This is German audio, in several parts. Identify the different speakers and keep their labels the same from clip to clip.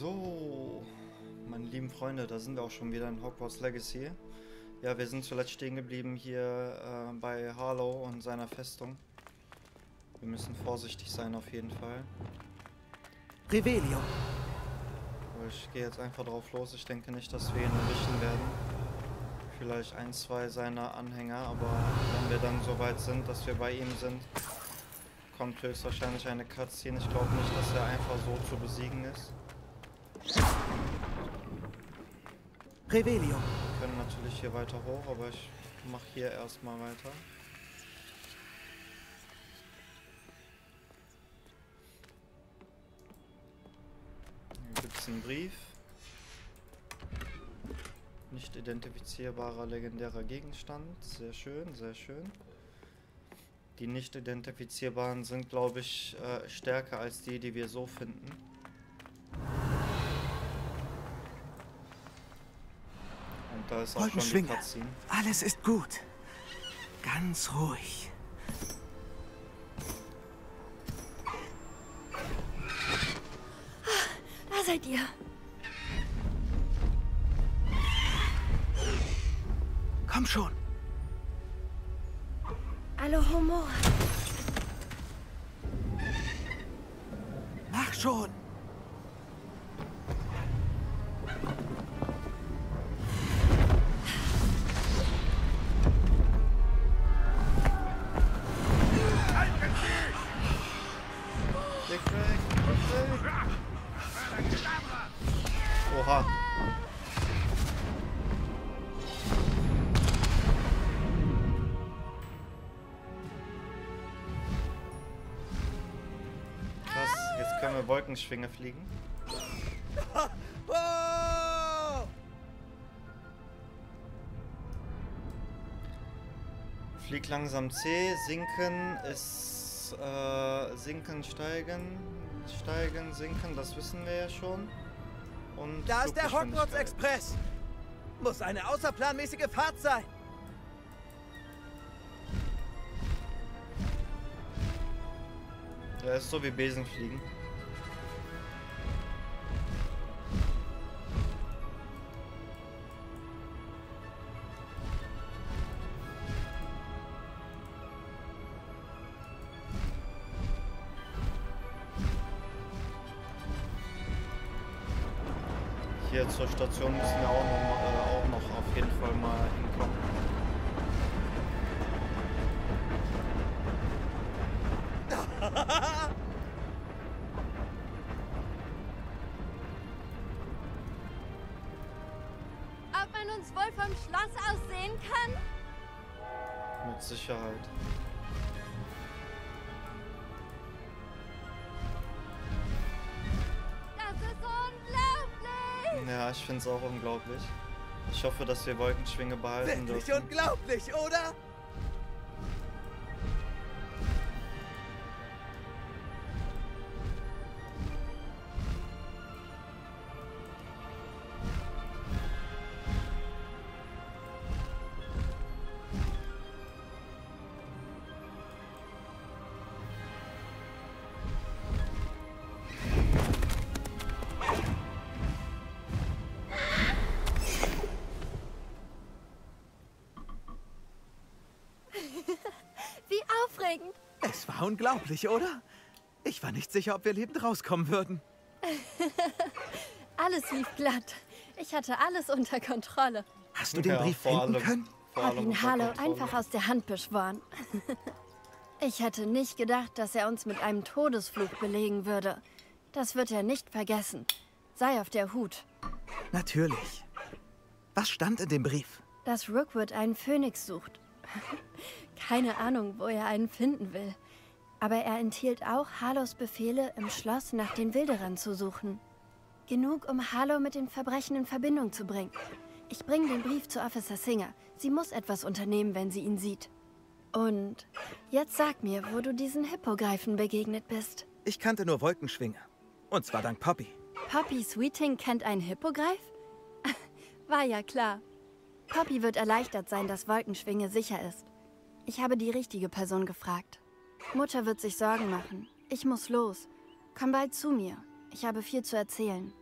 Speaker 1: So, meine lieben Freunde, da sind wir auch schon wieder in Hogwarts Legacy. Ja, wir sind zuletzt stehen geblieben hier äh, bei Harlow und seiner Festung. Wir müssen vorsichtig sein auf jeden Fall.
Speaker 2: Revelio.
Speaker 1: Ich gehe jetzt einfach drauf los. Ich denke nicht, dass wir ihn erwischen werden. Vielleicht ein, zwei seiner Anhänger, aber wenn wir dann so weit sind, dass wir bei ihm sind, kommt höchstwahrscheinlich eine Cutscene. Ich glaube nicht, dass er einfach so zu besiegen ist.
Speaker 2: Revelio.
Speaker 1: Wir können natürlich hier weiter hoch, aber ich mache hier erstmal weiter. Hier gibt es einen Brief. Nicht identifizierbarer legendärer Gegenstand. Sehr schön, sehr schön. Die nicht identifizierbaren sind, glaube ich, äh, stärker als die, die wir so finden. Da ist auch schon die
Speaker 2: Wolkenschwinger.
Speaker 1: Cutscene.
Speaker 2: Alles ist gut. Ganz ruhig.
Speaker 3: Da seid ihr.
Speaker 2: Komm schon.
Speaker 3: Alohomora.
Speaker 2: Mach schon.
Speaker 1: Wolkenschwinge fliegen.
Speaker 2: Oh!
Speaker 1: Flieg langsam C, sinken ist äh, sinken, steigen, steigen, sinken, das wissen wir ja schon. Und
Speaker 2: Da ist der Hogwarts. Express. Muss eine außerplanmäßige Fahrt sein.
Speaker 1: Ja, ist so wie Besenfliegen. Zur Station müssen wir auch noch, mal- finde es auch unglaublich. Ich hoffe, dass wir Wolkenschwinge behalten
Speaker 2: Wirklich
Speaker 1: dürfen.
Speaker 2: unglaublich, oder? Unglaublich, oder? Ich war nicht sicher, ob wir lebend rauskommen würden.
Speaker 3: Alles lief glatt. Ich hatte alles unter Kontrolle.
Speaker 2: Hast du den
Speaker 1: Ja,
Speaker 2: Brief finden
Speaker 1: allem-
Speaker 2: können?
Speaker 3: Hab ihn Harlow einfach aus der Hand beschworen. Ich hätte nicht gedacht, dass er uns mit einem Todesflug belegen würde. Das wird er nicht vergessen. Sei auf der Hut.
Speaker 2: Natürlich. Was stand in dem Brief?
Speaker 3: Dass Rookwood einen Phönix sucht. Keine Ahnung, wo er einen finden will. Aber er enthielt auch Harlows Befehle, im Schloss nach den Wilderern zu suchen. Genug, um Harlow mit den Verbrechen in Verbindung zu bringen. Ich bringe den Brief zu Officer Singer. Sie muss etwas unternehmen, wenn sie ihn sieht. Und jetzt sag mir, wo du diesen Hippogreifen begegnet bist.
Speaker 2: Ich kannte nur Wolkenschwinge. Und zwar dank Poppy.
Speaker 3: Poppy Sweeting kennt einen Hippogreif? War ja klar. Poppy wird erleichtert sein, dass Wolkenschwinge sicher ist. Ich habe die richtige Person gefragt. Mutter wird sich Sorgen machen. Ich muss los. Komm bald zu mir. Ich habe viel zu erzählen.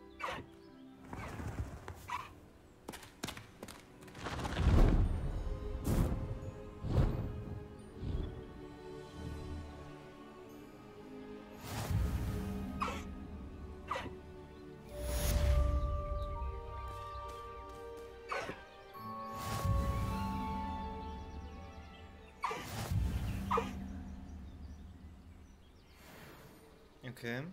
Speaker 1: Okay.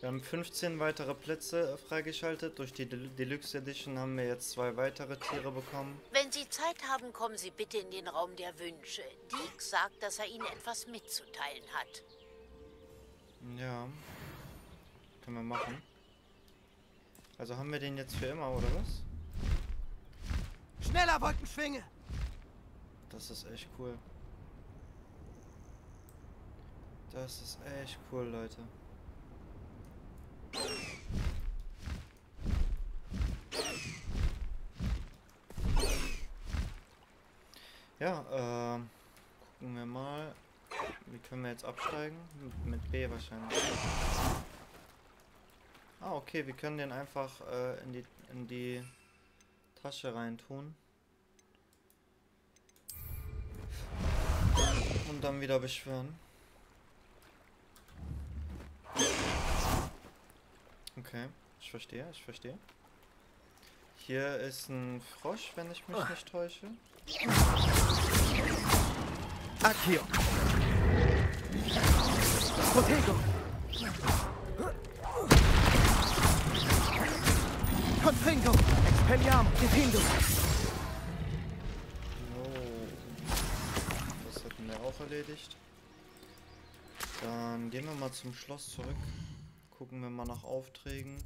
Speaker 1: Wir haben 15 weitere Plätze freigeschaltet. Durch die Del Deluxe Edition haben wir jetzt zwei weitere Tiere bekommen.
Speaker 4: Wenn Sie Zeit haben, kommen Sie bitte in den Raum der Wünsche. Deke sagt, dass er Ihnen etwas mitzuteilen hat.
Speaker 1: Ja. Können wir machen. Also haben wir den jetzt für immer, oder was?
Speaker 2: Schneller, Wolkenschwinge!
Speaker 1: Das ist echt cool. Das ist echt cool, Leute. Ja, ähm, gucken wir mal. Wie können wir jetzt absteigen? Mit, mit B wahrscheinlich. Ah, okay, wir können den einfach äh, in, die, in die Tasche reintun. Und dann wieder beschwören. Okay, ich verstehe, ich verstehe. Hier ist ein Frosch, wenn ich mich nicht täusche.
Speaker 2: Accio! Protego! Confringo! Expelliarm! Defendo!
Speaker 1: Oh. Das hätten wir auch erledigt. Dann gehen wir mal zum Schloss zurück. Gucken wir mal nach Aufträgen.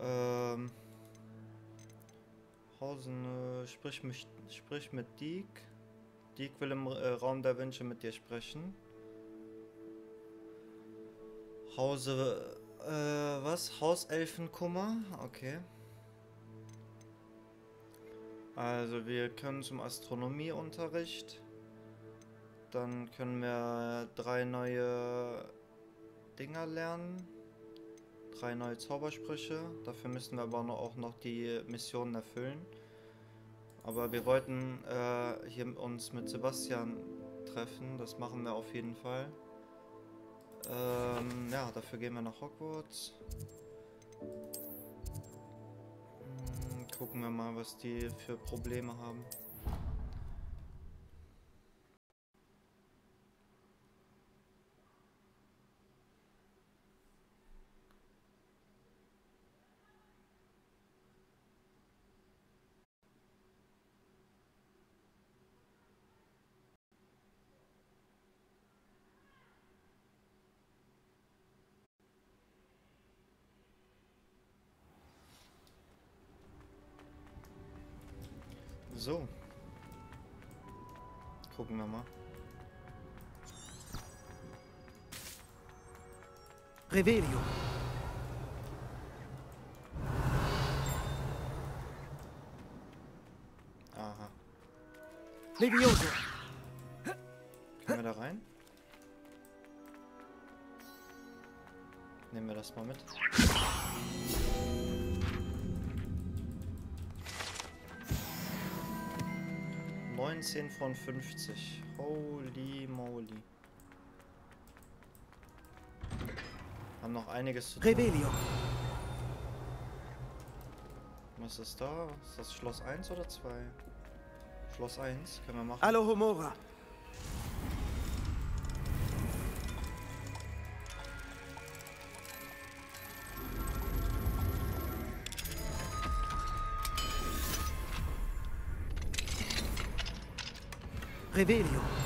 Speaker 1: Ähm. Hausen, äh, sprich, mich, sprich mit Diek. Diek will im äh, Raum der Wünsche mit dir sprechen. Hause, äh, was? Hauselfenkummer? Okay. Also wir können zum Astronomieunterricht. Dann können wir drei neue Dinger lernen. Drei neue Zaubersprüche. Dafür müssen wir aber auch noch die Missionen erfüllen. Aber wir wollten äh, hier uns mit Sebastian treffen. Das machen wir auf jeden Fall. Ähm, ja, dafür gehen wir nach Hogwarts. Hm, gucken wir mal, was die für Probleme haben.
Speaker 2: Revelio!
Speaker 1: Aha.
Speaker 2: Levioso!
Speaker 1: Können wir da rein? Nehmen wir das mal mit. 19 von 50. Holy moly. Haben noch einiges zu tun.
Speaker 2: Revelio!
Speaker 1: Was ist da? Ist das Schloss 1 oder 2? Schloss 1 können wir machen.
Speaker 2: Alohomora! Revelio!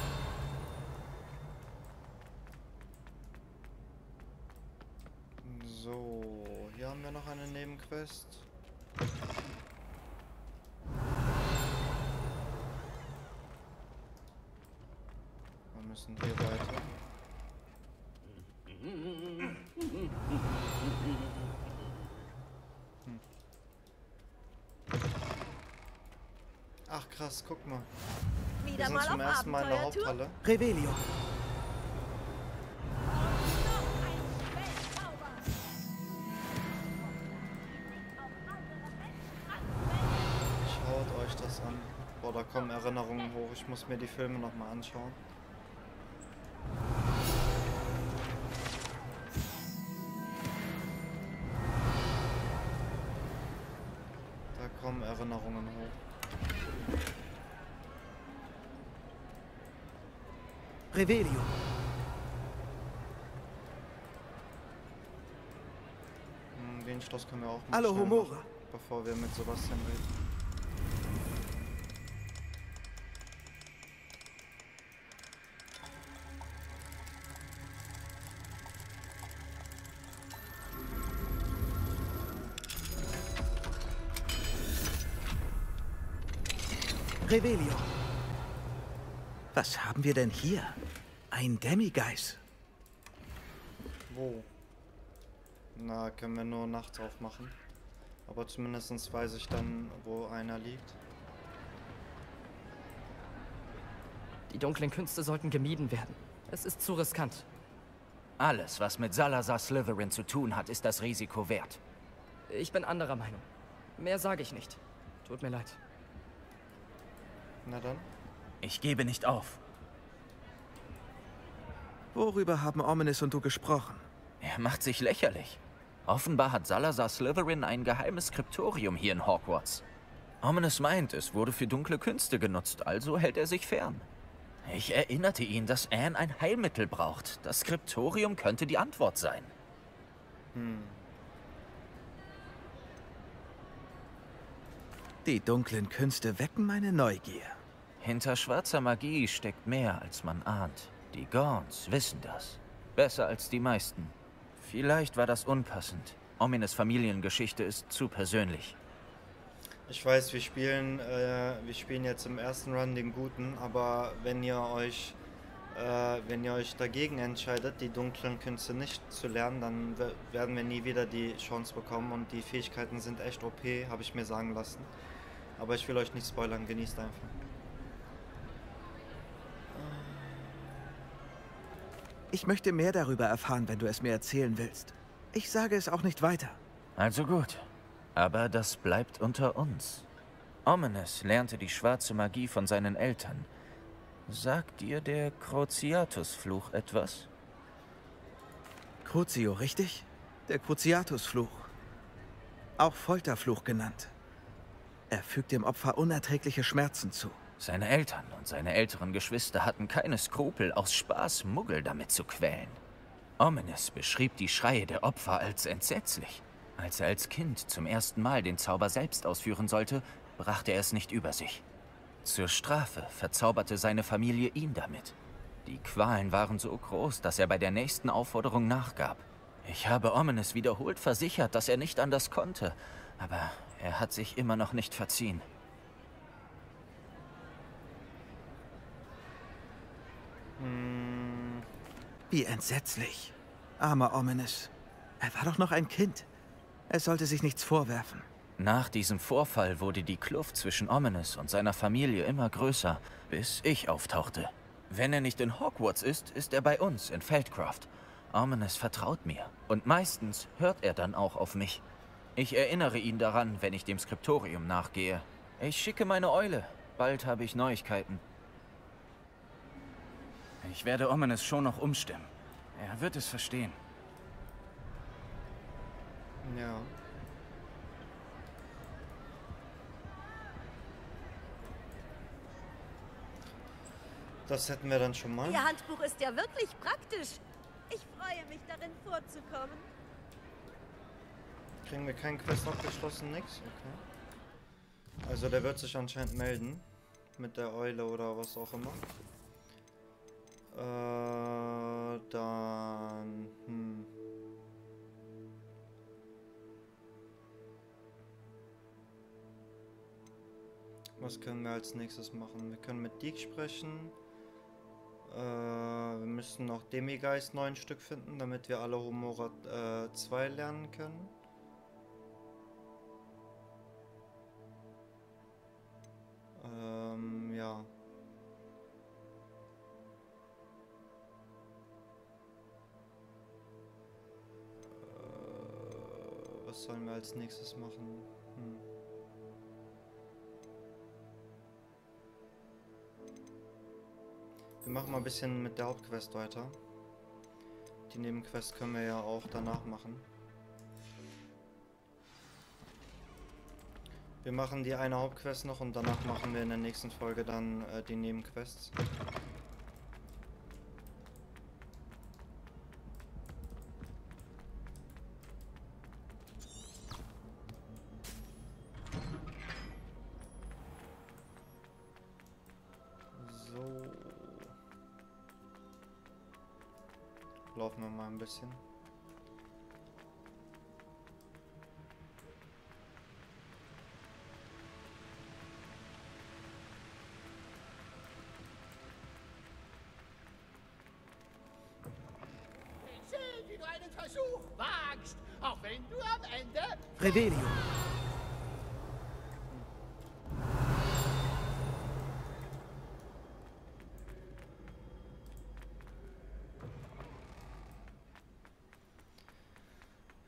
Speaker 1: krass, guck mal.
Speaker 3: Wieder Wir
Speaker 1: sind
Speaker 3: mal
Speaker 1: zum ersten Mal in der Haupthalle.
Speaker 2: Revelio. Schaut euch das an.
Speaker 1: Boah, da kommen Erinnerungen hoch. Ich muss mir die Filme nochmal anschauen.
Speaker 2: Revelio.
Speaker 1: Hm, Den Schloss können wir auch mal
Speaker 2: Hallo, Homora.
Speaker 1: machen, bevor wir mit Sebastian reden.
Speaker 2: Revelio. Was haben wir denn hier? Ein Demigeist.
Speaker 1: Wo? Na, können wir nur nachts aufmachen. Aber zumindest weiß ich dann, wo einer liegt.
Speaker 5: Die dunklen Künste sollten gemieden werden. Es ist zu riskant.
Speaker 6: Alles, was mit Salazar Slytherin zu tun hat, ist das Risiko wert.
Speaker 5: Ich bin anderer Meinung. Mehr sage ich nicht. Tut mir leid.
Speaker 1: Na dann.
Speaker 6: Ich gebe nicht auf.
Speaker 2: Worüber haben Ominous und du gesprochen?
Speaker 6: Er macht sich lächerlich. Offenbar hat Salazar Slytherin ein geheimes Skriptorium hier in Hogwarts. Ominous meint, es wurde für dunkle Künste genutzt, also hält er sich fern. Ich erinnerte ihn, dass Anne ein Heilmittel braucht. Das Skriptorium könnte die Antwort sein.
Speaker 2: Die dunklen Künste wecken meine Neugier.
Speaker 6: Hinter schwarzer Magie steckt mehr, als man ahnt. Die Gorns wissen das. Besser als die meisten. Vielleicht war das unpassend. Omines Familiengeschichte ist zu persönlich.
Speaker 1: Ich weiß, wir spielen, äh, wir spielen jetzt im ersten Run den Guten, aber wenn ihr euch, äh, wenn ihr euch dagegen entscheidet, die dunklen Künste nicht zu lernen, dann we- werden wir nie wieder die Chance bekommen und die Fähigkeiten sind echt OP, habe ich mir sagen lassen. Aber ich will euch nicht spoilern, genießt einfach.
Speaker 2: Ich möchte mehr darüber erfahren, wenn du es mir erzählen willst. Ich sage es auch nicht weiter.
Speaker 6: Also gut. Aber das bleibt unter uns. Ominous lernte die schwarze Magie von seinen Eltern. Sagt dir der Cruciatus-Fluch etwas?
Speaker 2: Crucio, richtig? Der Cruciatus-Fluch. Auch Folterfluch genannt. Er fügt dem Opfer unerträgliche Schmerzen zu.
Speaker 6: Seine Eltern und seine älteren Geschwister hatten keine Skrupel, aus Spaß Muggel damit zu quälen. Ominous beschrieb die Schreie der Opfer als entsetzlich. Als er als Kind zum ersten Mal den Zauber selbst ausführen sollte, brachte er es nicht über sich. Zur Strafe verzauberte seine Familie ihn damit. Die Qualen waren so groß, dass er bei der nächsten Aufforderung nachgab. Ich habe Ominous wiederholt versichert, dass er nicht anders konnte, aber er hat sich immer noch nicht verziehen.
Speaker 2: Wie entsetzlich. Armer Ominous. Er war doch noch ein Kind. Er sollte sich nichts vorwerfen.
Speaker 6: Nach diesem Vorfall wurde die Kluft zwischen Ominous und seiner Familie immer größer, bis ich auftauchte. Wenn er nicht in Hogwarts ist, ist er bei uns in Feldcroft. Ominous vertraut mir und meistens hört er dann auch auf mich. Ich erinnere ihn daran, wenn ich dem Skriptorium nachgehe. Ich schicke meine Eule. Bald habe ich Neuigkeiten.
Speaker 7: Ich werde Ominous schon noch umstimmen. Er wird es verstehen.
Speaker 1: Ja. Das hätten wir dann schon mal.
Speaker 8: Ihr Handbuch ist ja wirklich praktisch. Ich freue mich darin vorzukommen.
Speaker 1: Kriegen wir keinen Quest abgeschlossen, nix? Okay. Also der wird sich anscheinend melden. Mit der Eule oder was auch immer. Äh, dann... Hm. Was können wir als nächstes machen? Wir können mit Deke sprechen. Äh, wir müssen noch Demigeist neun Stück finden, damit wir alle Humora 2 lernen können. sollen wir als nächstes machen? Hm. Wir machen mal ein bisschen mit der Hauptquest weiter. Die Nebenquest können wir ja auch danach machen. Wir machen die eine Hauptquest noch und danach machen wir in der nächsten Folge dann äh, die Nebenquests. Laufen wir mal ein bisschen.
Speaker 9: Schön, wie du einen Versuch wagst, auch wenn du am Ende
Speaker 2: Revelio.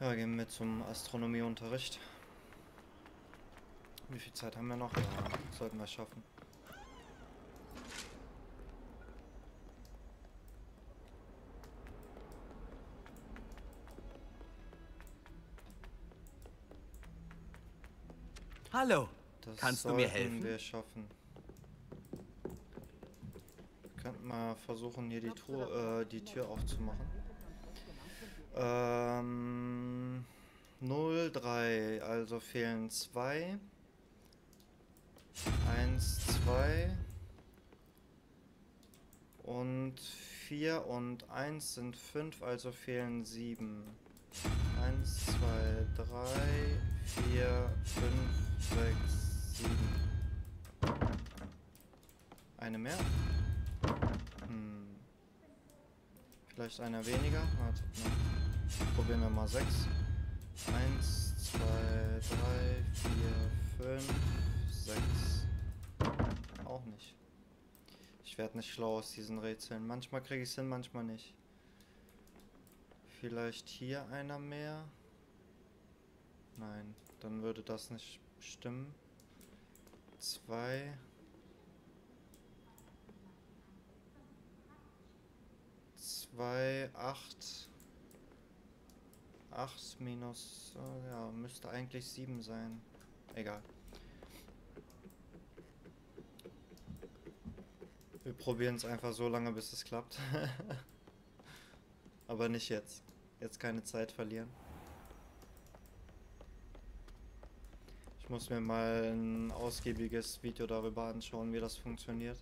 Speaker 1: Ja, gehen wir zum Astronomieunterricht. Wie viel Zeit haben wir noch? Ja, sollten wir schaffen.
Speaker 7: Hallo.
Speaker 1: Das
Speaker 7: Kannst du mir
Speaker 1: sollten
Speaker 7: helfen?
Speaker 1: wir schaffen. Wir könnten mal versuchen, hier die, Tour, äh, die Tür aufzumachen. Ähm, 0, 3, also fehlen 2. 1, 2. Und 4 und 1 sind 5, also fehlen 7. 1, 2, 3, 4, 5, 6, 7. Eine mehr? Hm. Vielleicht einer weniger? Warte, ne. Probieren wir mal 6. 1, 2, 3, 4, 5, 6. Auch nicht. Ich werde nicht schlau aus diesen Rätseln. Manchmal kriege ich es hin, manchmal nicht. Vielleicht hier einer mehr? Nein, dann würde das nicht stimmen. Zwei. Zwei, acht. Acht minus, äh, ja, müsste eigentlich sieben sein. Egal. Wir probieren es einfach so lange, bis es klappt. Aber nicht jetzt. Jetzt keine Zeit verlieren. Ich muss mir mal ein ausgiebiges Video darüber anschauen, wie das funktioniert.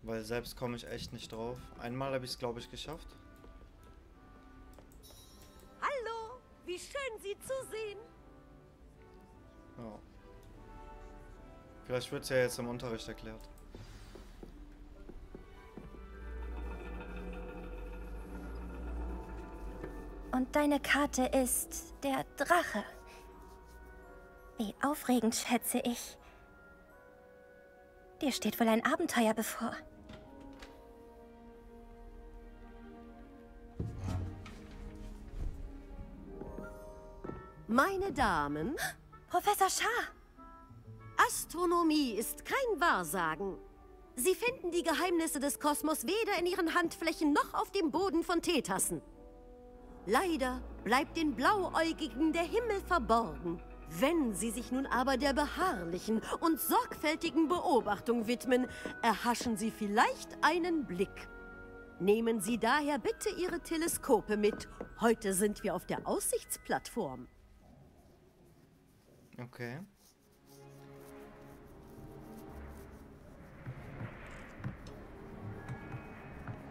Speaker 1: Weil selbst komme ich echt nicht drauf. Einmal habe ich es, glaube ich, geschafft.
Speaker 8: Wie schön Sie zu sehen.
Speaker 1: Ja. Vielleicht wird es ja jetzt im Unterricht erklärt.
Speaker 10: Und deine Karte ist der Drache. Wie aufregend, schätze ich. Dir steht wohl ein Abenteuer bevor.
Speaker 11: Meine Damen,
Speaker 10: Professor Shah!
Speaker 11: Astronomie ist kein Wahrsagen. Sie finden die Geheimnisse des Kosmos weder in Ihren Handflächen noch auf dem Boden von Teetassen. Leider bleibt den Blauäugigen der Himmel verborgen. Wenn Sie sich nun aber der beharrlichen und sorgfältigen Beobachtung widmen, erhaschen Sie vielleicht einen Blick. Nehmen Sie daher bitte Ihre Teleskope mit. Heute sind wir auf der Aussichtsplattform.
Speaker 1: Okay.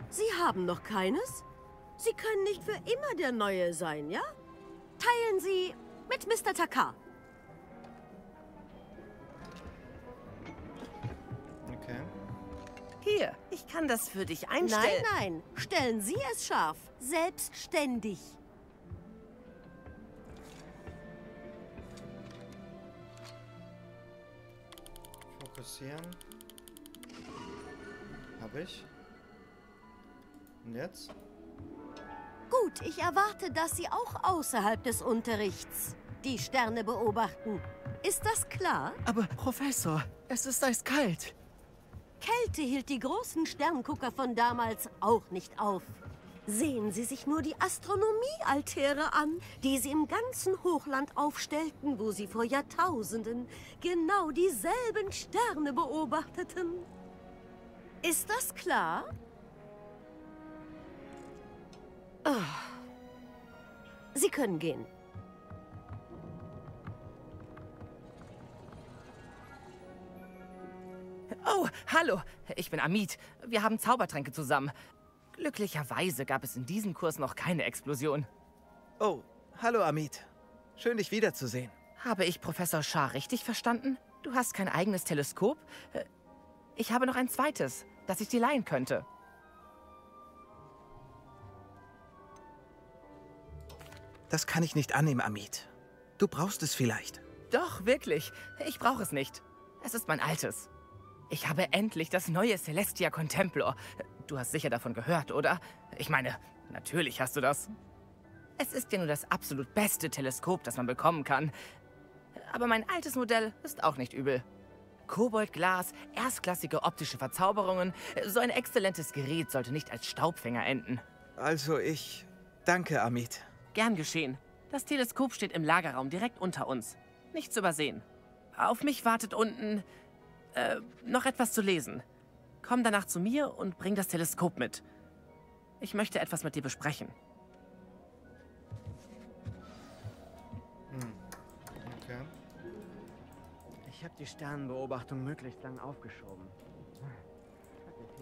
Speaker 11: Sie haben noch keines? Sie können nicht für immer der Neue sein, ja? Teilen Sie mit Mr. Takar.
Speaker 1: Okay.
Speaker 12: Hier, ich kann das für dich
Speaker 11: Nein,
Speaker 12: einstellen.
Speaker 11: nein, stellen Sie es scharf. Selbstständig.
Speaker 1: Fokussieren. Hab ich. Und jetzt?
Speaker 11: Gut, ich erwarte, dass Sie auch außerhalb des Unterrichts die Sterne beobachten. Ist das klar?
Speaker 2: Aber Professor, es ist eiskalt.
Speaker 11: Kälte hielt die großen Sterngucker von damals auch nicht auf. Sehen Sie sich nur die Astronomiealtäre an, die sie im ganzen Hochland aufstellten, wo sie vor Jahrtausenden genau dieselben Sterne beobachteten. Ist das klar? Oh. Sie können gehen.
Speaker 5: Oh, hallo. Ich bin Amit. Wir haben Zaubertränke zusammen. Glücklicherweise gab es in diesem Kurs noch keine Explosion.
Speaker 2: Oh, hallo Amit. Schön, dich wiederzusehen.
Speaker 5: Habe ich Professor Shah richtig verstanden? Du hast kein eigenes Teleskop? Äh, ich habe noch ein zweites, das ich dir leihen könnte.
Speaker 2: Das kann ich nicht annehmen, Amit. Du brauchst es vielleicht.
Speaker 5: Doch, wirklich. Ich brauche es nicht. Es ist mein altes. Ich habe endlich das neue Celestia Contemplor. Du hast sicher davon gehört, oder? Ich meine, natürlich hast du das. Es ist ja nur das absolut beste Teleskop, das man bekommen kann. Aber mein altes Modell ist auch nicht übel. Koboldglas, erstklassige optische Verzauberungen. So ein exzellentes Gerät sollte nicht als Staubfänger enden.
Speaker 2: Also ich... Danke, Amit.
Speaker 5: Gern geschehen. Das Teleskop steht im Lagerraum direkt unter uns. Nicht zu übersehen. Auf mich wartet unten... Äh, noch etwas zu lesen. Komm danach zu mir und bring das Teleskop mit. Ich möchte etwas mit dir besprechen.
Speaker 1: Hm. Okay.
Speaker 13: Ich habe die Sternenbeobachtung möglichst lang aufgeschoben.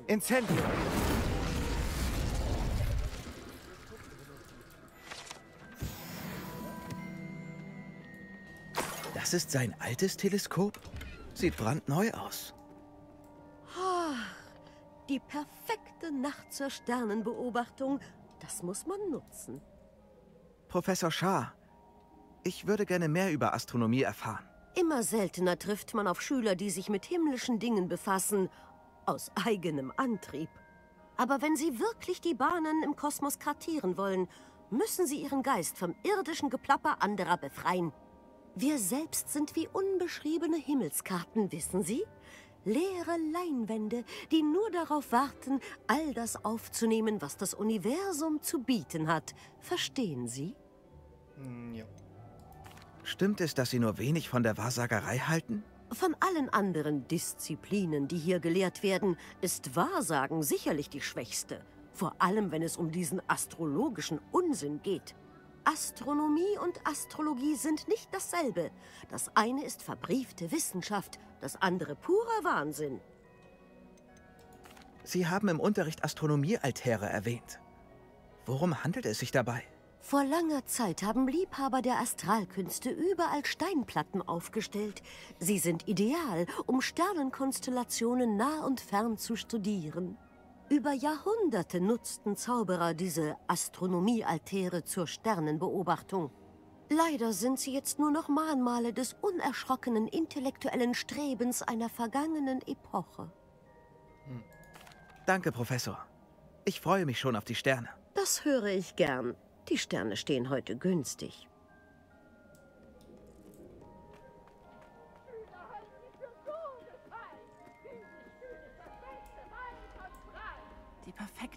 Speaker 2: Incendio! Das ist sein altes Teleskop? Sieht brandneu aus.
Speaker 11: Die perfekte Nacht zur Sternenbeobachtung, das muss man nutzen.
Speaker 2: Professor Shah, ich würde gerne mehr über Astronomie erfahren.
Speaker 11: Immer seltener trifft man auf Schüler, die sich mit himmlischen Dingen befassen, aus eigenem Antrieb. Aber wenn sie wirklich die Bahnen im Kosmos kartieren wollen, müssen sie ihren Geist vom irdischen Geplapper anderer befreien. Wir selbst sind wie unbeschriebene Himmelskarten, wissen Sie? Leere Leinwände, die nur darauf warten, all das aufzunehmen, was das Universum zu bieten hat. Verstehen Sie?
Speaker 1: Hm, ja.
Speaker 2: Stimmt es, dass Sie nur wenig von der Wahrsagerei halten?
Speaker 11: Von allen anderen Disziplinen, die hier gelehrt werden, ist Wahrsagen sicherlich die schwächste. Vor allem, wenn es um diesen astrologischen Unsinn geht. Astronomie und Astrologie sind nicht dasselbe. Das eine ist verbriefte Wissenschaft, das andere purer Wahnsinn.
Speaker 2: Sie haben im Unterricht Astronomiealtäre erwähnt. Worum handelt es sich dabei?
Speaker 11: Vor langer Zeit haben Liebhaber der Astralkünste überall Steinplatten aufgestellt. Sie sind ideal, um Sternenkonstellationen nah und fern zu studieren. Über Jahrhunderte nutzten Zauberer diese Astronomiealtäre zur Sternenbeobachtung. Leider sind sie jetzt nur noch Mahnmale des unerschrockenen intellektuellen Strebens einer vergangenen Epoche.
Speaker 2: Hm. Danke, Professor. Ich freue mich schon auf die Sterne.
Speaker 11: Das höre ich gern. Die Sterne stehen heute günstig.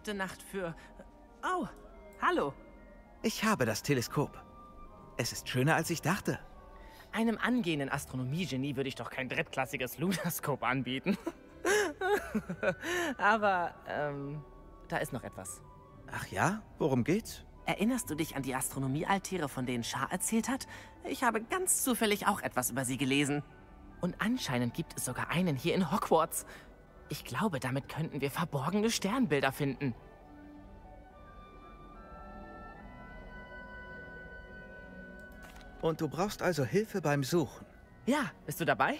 Speaker 5: Perfekte Nacht für... Oh, hallo.
Speaker 2: Ich habe das Teleskop. Es ist schöner, als ich dachte.
Speaker 5: Einem angehenden Astronomiegenie würde ich doch kein drittklassiges Lunaskop anbieten. Aber, ähm, da ist noch etwas.
Speaker 2: Ach ja? Worum geht's?
Speaker 5: Erinnerst du dich an die Astronomiealtäre, von denen Shah erzählt hat? Ich habe ganz zufällig auch etwas über sie gelesen. Und anscheinend gibt es sogar einen hier in Hogwarts. Ich glaube, damit könnten wir verborgene Sternbilder finden.
Speaker 2: Und du brauchst also Hilfe beim Suchen?
Speaker 5: Ja, bist du dabei?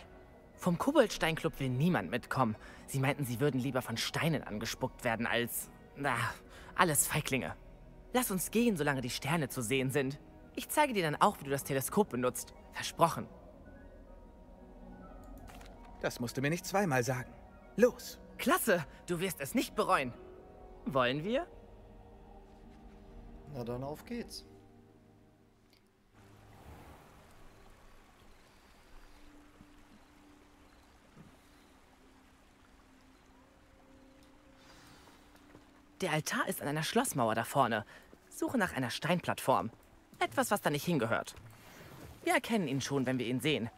Speaker 5: Vom Koboldsteinclub will niemand mitkommen. Sie meinten, sie würden lieber von Steinen angespuckt werden als... Na, alles Feiglinge. Lass uns gehen, solange die Sterne zu sehen sind. Ich zeige dir dann auch, wie du das Teleskop benutzt. Versprochen.
Speaker 2: Das musst du mir nicht zweimal sagen. Los!
Speaker 5: Klasse! Du wirst es nicht bereuen. Wollen wir?
Speaker 1: Na dann auf geht's.
Speaker 5: Der Altar ist an einer Schlossmauer da vorne. Suche nach einer Steinplattform. Etwas, was da nicht hingehört. Wir erkennen ihn schon, wenn wir ihn sehen.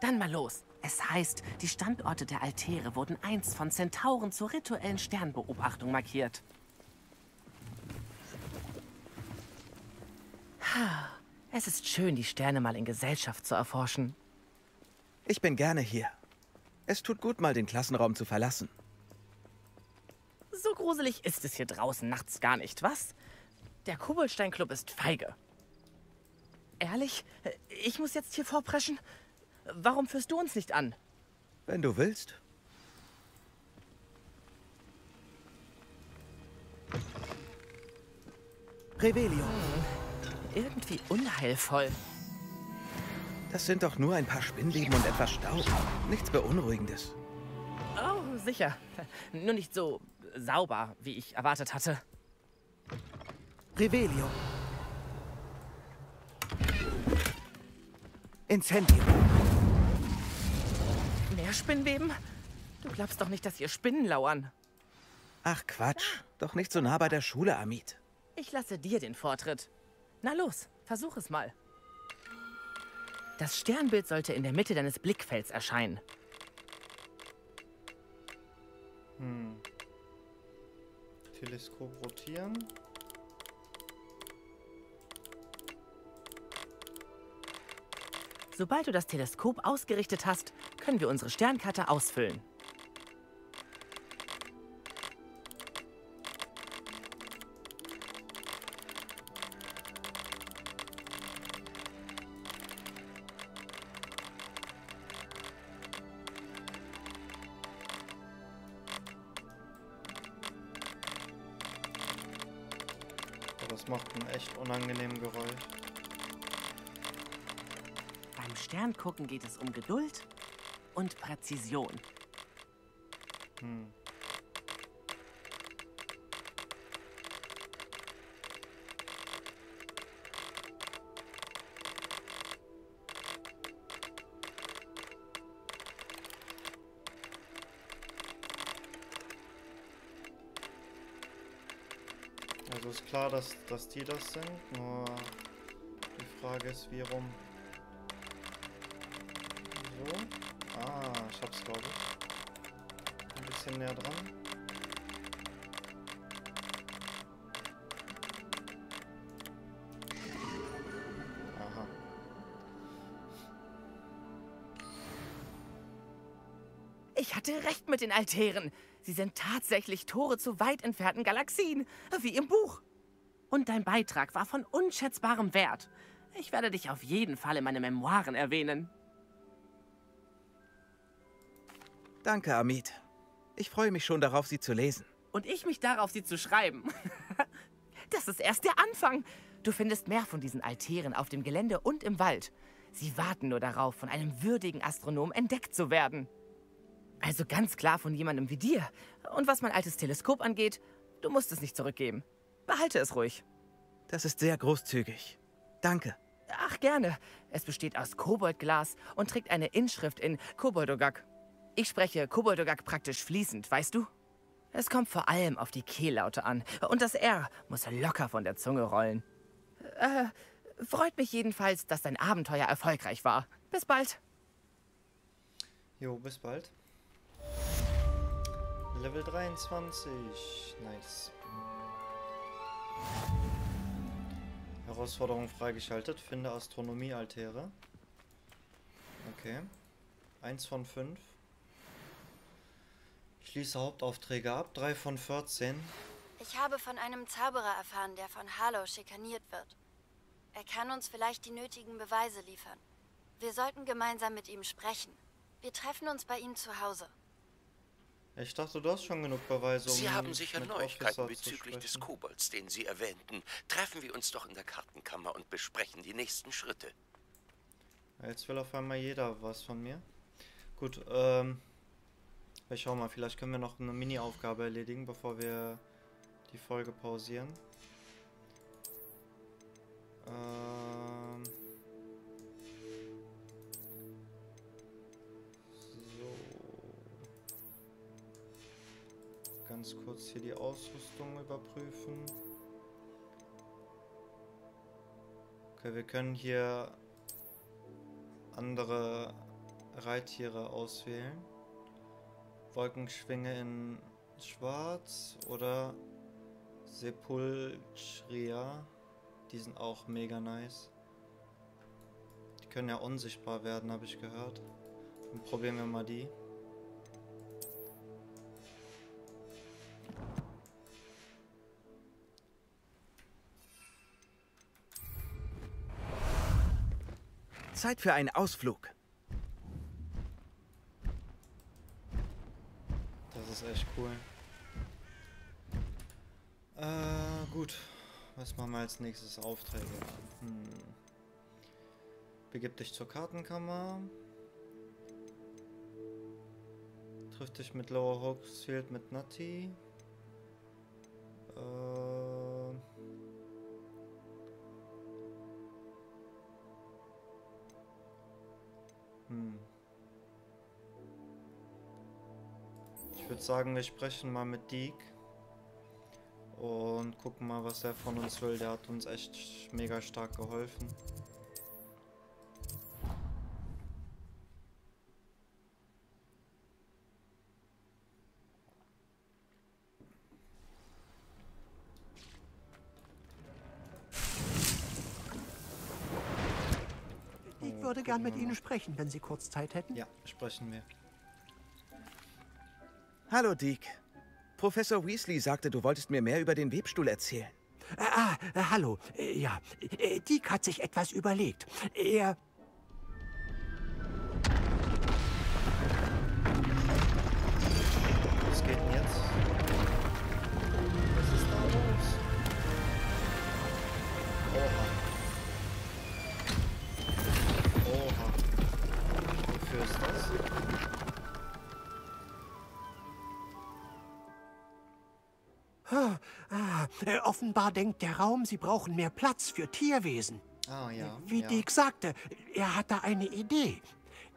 Speaker 5: Dann mal los. Es heißt, die Standorte der Altäre wurden einst von Zentauren zur rituellen Sternbeobachtung markiert. Es ist schön, die Sterne mal in Gesellschaft zu erforschen.
Speaker 2: Ich bin gerne hier. Es tut gut, mal den Klassenraum zu verlassen.
Speaker 5: So gruselig ist es hier draußen nachts gar nicht, was? Der Koboldstein-Club ist feige. Ehrlich? Ich muss jetzt hier vorpreschen? Warum führst du uns nicht an?
Speaker 2: Wenn du willst. Revelio. Hm,
Speaker 5: irgendwie unheilvoll.
Speaker 2: Das sind doch nur ein paar Spinnleben und etwas Staub. Nichts Beunruhigendes.
Speaker 5: Oh, sicher. Nur nicht so sauber, wie ich erwartet hatte.
Speaker 2: Revelio. Incendio.
Speaker 5: Mehr Spinnweben? Du glaubst doch nicht, dass hier Spinnen lauern.
Speaker 2: Ach Quatsch. Doch nicht so nah bei der Schule, Amit.
Speaker 5: Ich lasse dir den Vortritt. Na los, versuch es mal. Das Sternbild sollte in der Mitte deines Blickfelds erscheinen.
Speaker 1: Hm. Teleskop rotieren.
Speaker 5: Sobald du das Teleskop ausgerichtet hast, können wir unsere Sternkarte ausfüllen.
Speaker 1: Das macht ein echt unangenehmes Geräusch.
Speaker 5: Beim Sterngucken geht es um Geduld und Präzision.
Speaker 1: Hm. Also ist klar, dass, dass die das sind, nur die Frage ist, wie rum. Ich hab's, glaube ich. Ein bisschen näher dran. Aha.
Speaker 5: Ich hatte recht mit den Altären. Sie sind tatsächlich Tore zu weit entfernten Galaxien, wie im Buch. Und dein Beitrag war von unschätzbarem Wert. Ich werde dich auf jeden Fall in meine Memoiren erwähnen.
Speaker 2: Danke, Amit. Ich freue mich schon darauf, sie zu lesen.
Speaker 5: Und ich mich darauf, sie zu schreiben. das ist erst der Anfang. Du findest mehr von diesen Altären auf dem Gelände und im Wald. Sie warten nur darauf, von einem würdigen Astronom entdeckt zu werden. Also ganz klar von jemandem wie dir. Und was mein altes Teleskop angeht, du musst es nicht zurückgeben. Behalte es ruhig.
Speaker 2: Das ist sehr großzügig. Danke.
Speaker 5: Ach, gerne. Es besteht aus Koboldglas und trägt eine Inschrift in Koboldogak. Ich spreche Koboldogak praktisch fließend, weißt du? Es kommt vor allem auf die Kehllaute an. Und das R muss locker von der Zunge rollen. Äh, freut mich jedenfalls, dass dein Abenteuer erfolgreich war. Bis bald.
Speaker 1: Jo, bis bald. Level 23. Nice. Herausforderung freigeschaltet. Finde Astronomie-Altäre. Okay. Eins von fünf. Schließe Hauptaufträge ab. Drei von 14.
Speaker 3: Ich habe von einem Zauberer erfahren, der von Harlow schikaniert wird. Er kann uns vielleicht die nötigen Beweise liefern. Wir sollten gemeinsam mit ihm sprechen. Wir treffen uns bei ihm zu Hause.
Speaker 1: Ich dachte, du hast schon genug Beweise, um
Speaker 14: Sie haben sicher Neuigkeiten bezüglich des. Kobolds, den Sie erwähnten. Treffen wir uns doch in der Kartenkammer und besprechen die nächsten Schritte.
Speaker 1: Jetzt will auf einmal jeder was von mir. Gut, ähm. Ich schau mal, vielleicht können wir noch eine Mini-Aufgabe erledigen, bevor wir die Folge pausieren. Ähm. So. ganz kurz hier die Ausrüstung überprüfen. Okay, wir können hier andere Reittiere auswählen. Wolkenschwinge in schwarz oder Sepulchria. Die sind auch mega nice. Die können ja unsichtbar werden, habe ich gehört. Dann probieren wir mal die.
Speaker 2: Zeit für einen Ausflug.
Speaker 1: Das ist echt cool. Äh, gut. Was machen wir als nächstes? Aufträge. Hm. Begib dich zur Kartenkammer. Triff dich mit Lower Hawksfield mit Nutty. Würde sagen, wir sprechen mal mit Deke. Und gucken mal, was er von uns will. Der hat uns echt mega stark geholfen.
Speaker 15: Ich würde gern mit Ihnen sprechen, wenn Sie kurz Zeit hätten.
Speaker 1: Ja, sprechen wir.
Speaker 2: Hallo, Deke. Professor Weasley sagte, du wolltest mir mehr über den Webstuhl erzählen.
Speaker 15: Äh, ah, äh, hallo. Äh, ja, Dick hat sich etwas überlegt. Er... äh, offenbar denkt der Raum, Sie brauchen mehr Platz für Tierwesen.
Speaker 1: Ah, ja.
Speaker 15: Wie
Speaker 1: ja.
Speaker 15: Dick sagte, er hat da eine Idee.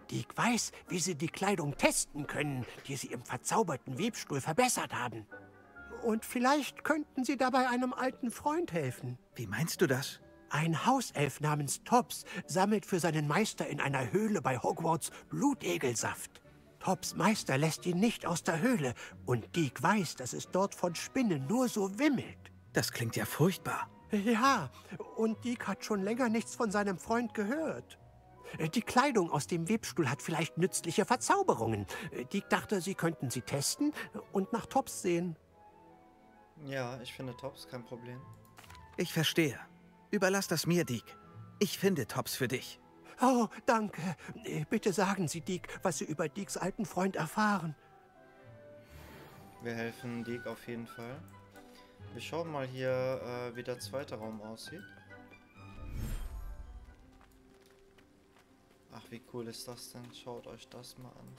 Speaker 15: Dick weiß, wie Sie die Kleidung testen können, die Sie im verzauberten Webstuhl verbessert haben. Und vielleicht könnten Sie dabei einem alten Freund helfen.
Speaker 2: Wie meinst du das?
Speaker 15: Ein Hauself namens Tops sammelt für seinen Meister in einer Höhle bei Hogwarts Blutegelsaft. Tops Meister lässt ihn nicht aus der Höhle und Dick weiß, dass es dort von Spinnen nur so wimmelt.
Speaker 2: Das klingt ja furchtbar.
Speaker 15: Ja, und Dick hat schon länger nichts von seinem Freund gehört. Die Kleidung aus dem Webstuhl hat vielleicht nützliche Verzauberungen. Dick dachte, sie könnten sie testen und nach Tops sehen.
Speaker 1: Ja, ich finde Tops kein Problem.
Speaker 2: Ich verstehe. Überlass das mir, Dick. Ich finde Tops für dich.
Speaker 15: Oh, danke. Bitte sagen Sie Dick, was Sie über Dicks alten Freund erfahren.
Speaker 1: Wir helfen Deke auf jeden Fall. Wir schauen mal hier, äh, wie der zweite Raum aussieht. Ach, wie cool ist das denn? Schaut euch das mal an.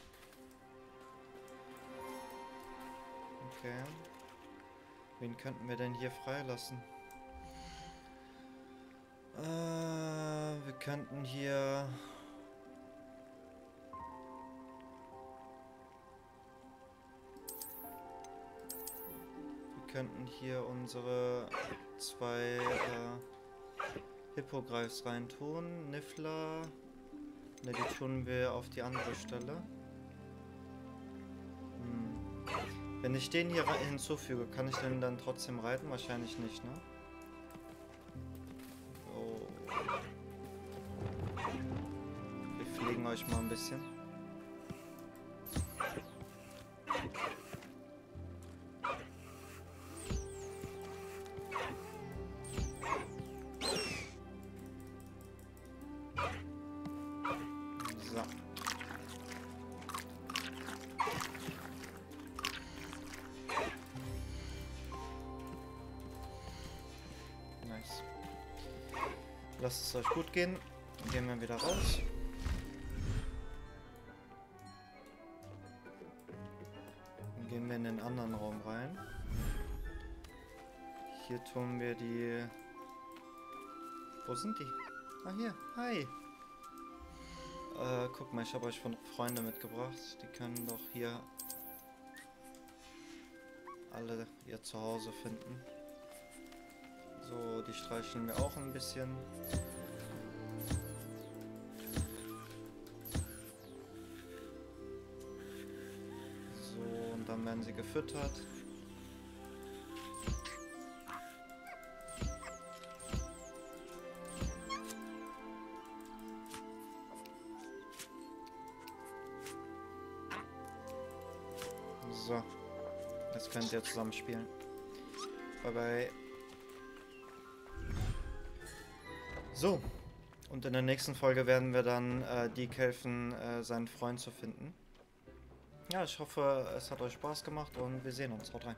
Speaker 1: Okay. Wen könnten wir denn hier freilassen? Äh, wir könnten hier... könnten hier unsere zwei äh, Hippogreifs reintun. Niffler. Ne, die tun wir auf die andere Stelle. Hm. Wenn ich den hier hinzufüge, kann ich den dann trotzdem reiten? Wahrscheinlich nicht, ne? Oh. Wir pflegen euch mal ein bisschen. Gehen. Gehen wir wieder raus. Dann gehen wir in den anderen Raum rein. Hier tun wir die... Wo sind die? Ah, hier. Hi. Äh, guck mal, ich habe euch von Freunde mitgebracht. Die können doch hier alle ihr Zuhause finden. So, die streicheln wir auch ein bisschen. Gefüttert. So. Jetzt könnt ihr zusammen spielen. Bye bye. So. Und in der nächsten Folge werden wir dann äh, Deke helfen, äh, seinen Freund zu finden. Ja, ich hoffe, es hat euch Spaß gemacht und wir sehen uns. Haut rein.